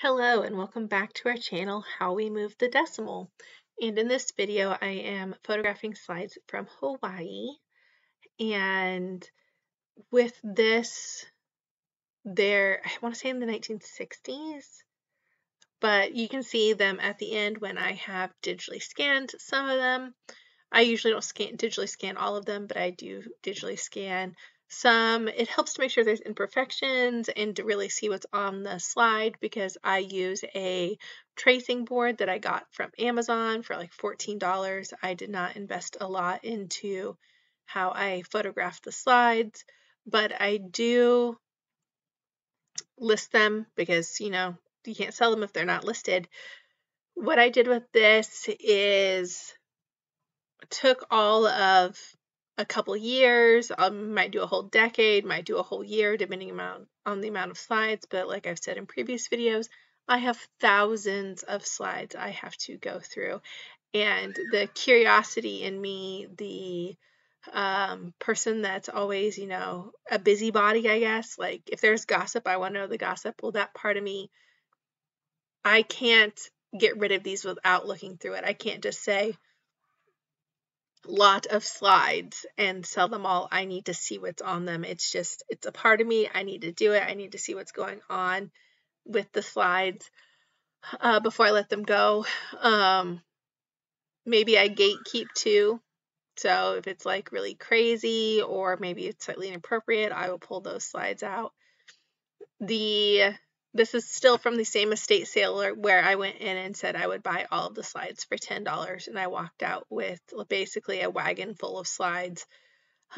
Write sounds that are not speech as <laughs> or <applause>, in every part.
Hello and welcome back to our channel, How We Move the Decimal. And in this video, I am photographing slides from Hawaii. And with this, they're, I want to say in the 1960s, but you can see them at the end when I have digitally scanned some of them. I usually don't scan digitally scan all of them, but I do digitally scan some. It helps to make sure there's imperfections and to really see what's on the slide because I use a tracing board that I got from Amazon for like $14. I did not invest a lot into how I photograph the slides, but I do list them because, you know, you can't sell them if they're not listed. What I did with this is took all of a couple years, um, might do a whole decade, might do a whole year, depending amount on the amount of slides. But like I've said in previous videos, I have thousands of slides I have to go through, and the curiosity in me, the um, person that's always, you know, a busybody, I guess. Like if there's gossip, I want to know the gossip. Well, that part of me, I can't get rid of these without looking through it. I can't just say, lot of slides and sell them all. I need to see what's on them. It's just, it's a part of me. I need to do it. I need to see what's going on with the slides uh, before I let them go. Um, maybe I gatekeep too. So if it's like really crazy or maybe it's slightly inappropriate, I will pull those slides out. The this is still from the same estate sale where I went in and said I would buy all of the slides for $10 and I walked out with basically a wagon full of slides.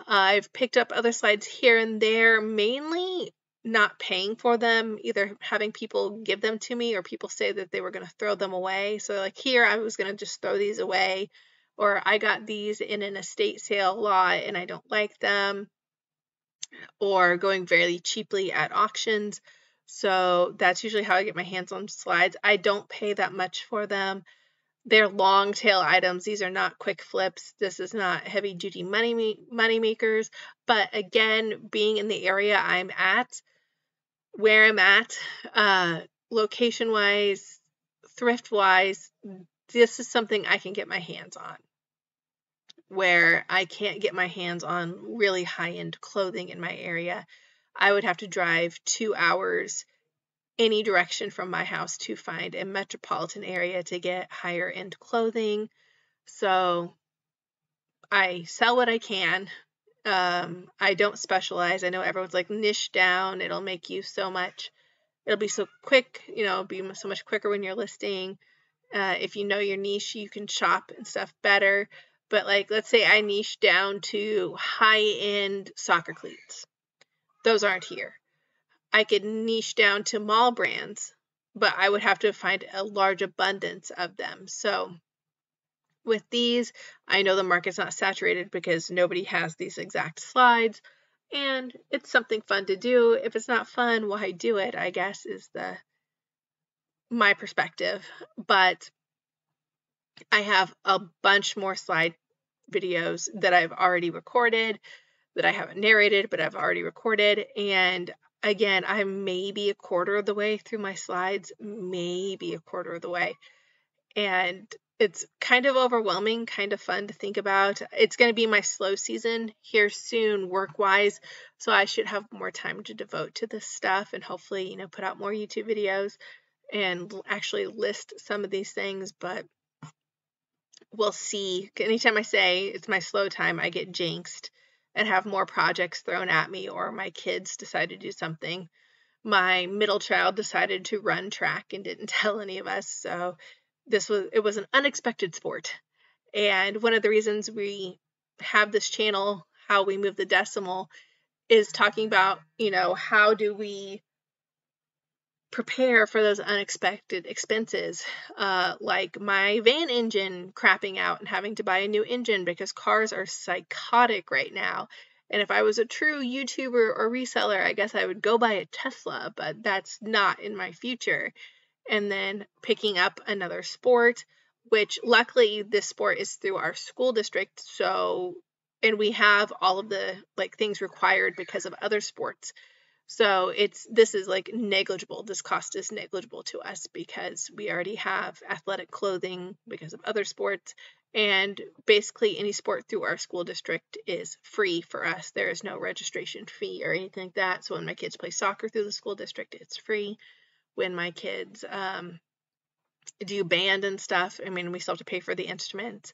I've picked up other slides here and there, mainly not paying for them, either having people give them to me or people say that they were going to throw them away. So, like here, I was going to just throw these away, or I got these in an estate sale lot and I don't like them, or going very cheaply at auctions. So that's usually how I get my hands on slides. I don't pay that much for them. They're long tail items. These are not quick flips. This is not heavy duty money money makers. But again, being in the area I'm at, where I'm at, uh, location wise, thrift wise, this is something I can get my hands on. Where I can't get my hands on really high end clothing in my area. I would have to drive two hours any direction from my house to find a metropolitan area to get higher end clothing. So I sell what I can. Um, I don't specialize. I know everyone's like niche down. It'll make you so much. It'll be so quick. You know, be so much quicker when you're listing. Uh, if you know your niche, you can shop and stuff better. But like, let's say I niche down to high end soccer cleats those aren't here. I could niche down to mall brands, but I would have to find a large abundance of them. So with these, I know the market's not saturated because nobody has these exact slides and it's something fun to do. If it's not fun, why do it? I guess is the my perspective. But I have a bunch more slide videos that I've already recorded that I haven't narrated, but I've already recorded. And again, I'm maybe a quarter of the way through my slides, maybe a quarter of the way. And it's kind of overwhelming, kind of fun to think about. It's going to be my slow season here soon, work wise. So I should have more time to devote to this stuff and hopefully, you know, put out more YouTube videos and actually list some of these things. But we'll see. Anytime I say it's my slow time, I get jinxed and have more projects thrown at me, or my kids decide to do something. My middle child decided to run track and didn't <laughs> tell any of us, so this was it was an unexpected sport. And one of the reasons we have this channel, how we move the decimal, is talking about, you know, how do we prepare for those unexpected expenses, uh, like my van engine crapping out and having to buy a new engine because cars are psychotic right now. And if I was a true YouTuber or reseller, I guess I would go buy a Tesla, but that's not in my future. And then picking up another sport, which luckily this sport is through our school district. So, and we have all of the like things required because of other sports. So it's this is like negligible. This cost is negligible to us because we already have athletic clothing because of other sports and basically any sport through our school district is free for us. There is no registration fee or anything like that. So when my kids play soccer through the school district, it's free. When my kids um, do band and stuff, I mean, we still have to pay for the instruments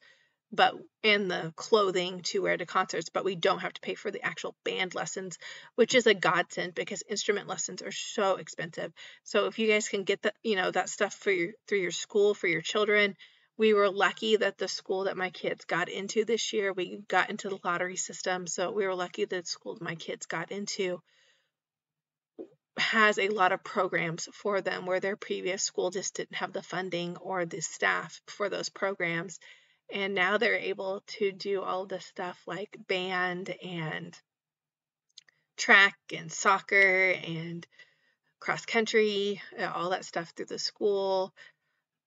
but and the clothing to wear to concerts, but we don't have to pay for the actual band lessons, which is a godsend because instrument lessons are so expensive. So if you guys can get that, you know, that stuff for your through your school for your children, we were lucky that the school that my kids got into this year, we got into the lottery system, so we were lucky that the school my kids got into has a lot of programs for them where their previous school just didn't have the funding or the staff for those programs and now they're able to do all the stuff like band and track and soccer and cross country, uh, all that stuff through the school,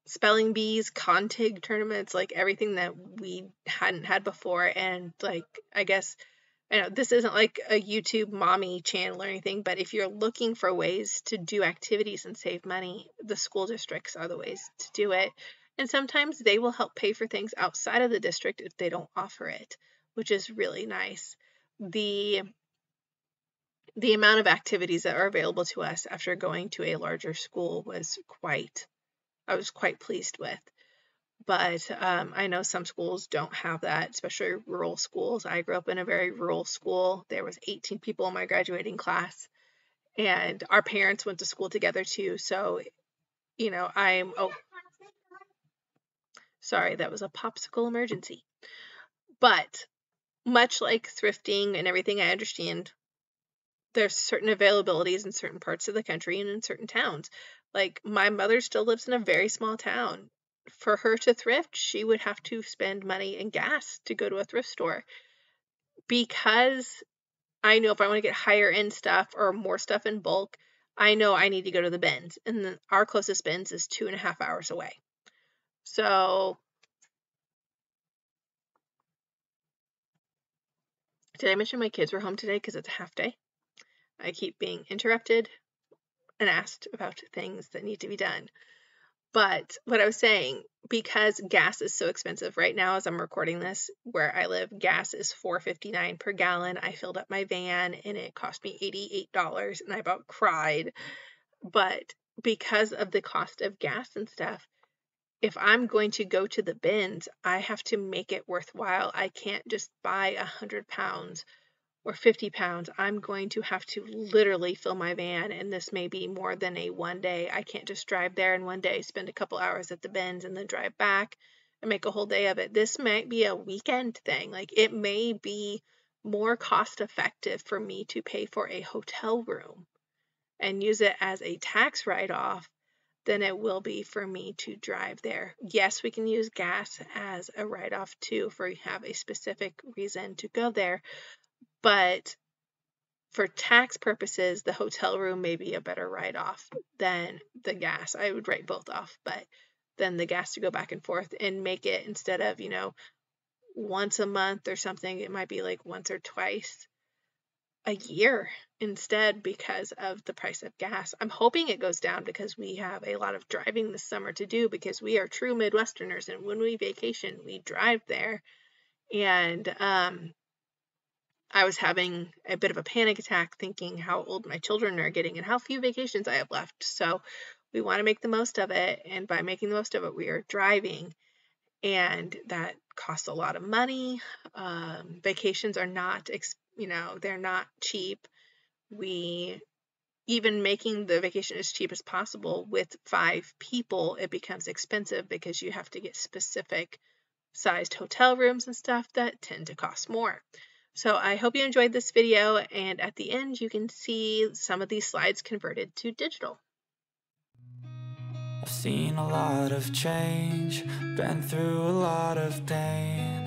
spelling bees, contig tournaments, like everything that we hadn't had before. And like, I guess, I know this isn't like a YouTube mommy channel or anything, but if you're looking for ways to do activities and save money, the school districts are the ways to do it. And sometimes they will help pay for things outside of the district if they don't offer it, which is really nice. The the amount of activities that are available to us after going to a larger school was quite I was quite pleased with. But um, I know some schools don't have that, especially rural schools. I grew up in a very rural school. There was 18 people in my graduating class, and our parents went to school together too. So, you know, I'm oh, Sorry, that was a popsicle emergency. But much like thrifting and everything I understand, there's certain availabilities in certain parts of the country and in certain towns. Like my mother still lives in a very small town. For her to thrift, she would have to spend money in gas to go to a thrift store. Because I know if I want to get higher end stuff or more stuff in bulk, I know I need to go to the bins. And our closest bins is two and a half hours away. So did I mention my kids were home today because it's a half day? I keep being interrupted and asked about things that need to be done. But what I was saying, because gas is so expensive right now as I'm recording this, where I live, gas is $4.59 per gallon. I filled up my van and it cost me $88 and I about cried. But because of the cost of gas and stuff, if I'm going to go to the bins, I have to make it worthwhile. I can't just buy a hundred pounds or 50 pounds. I'm going to have to literally fill my van, and this may be more than a one day. I can't just drive there in one day, spend a couple hours at the bins, and then drive back and make a whole day of it. This might be a weekend thing. Like it may be more cost effective for me to pay for a hotel room and use it as a tax write off than it will be for me to drive there. Yes, we can use gas as a write off too if we have a specific reason to go there, but for tax purposes, the hotel room may be a better write off than the gas. I would write both off, but then the gas to go back and forth and make it instead of, you know, once a month or something, it might be like once or twice a year instead because of the price of gas. I'm hoping it goes down because we have a lot of driving this summer to do because we are true Midwesterners and when we vacation, we drive there. And um, I was having a bit of a panic attack thinking how old my children are getting and how few vacations I have left. So we want to make the most of it. And by making the most of it, we are driving. And that costs a lot of money. Um, vacations are not, you know, they're not cheap we even making the vacation as cheap as possible with five people, it becomes expensive because you have to get specific sized hotel rooms and stuff that tend to cost more. So I hope you enjoyed this video and at the end you can see some of these slides converted to digital. I've seen a lot of change, been through a lot of pain.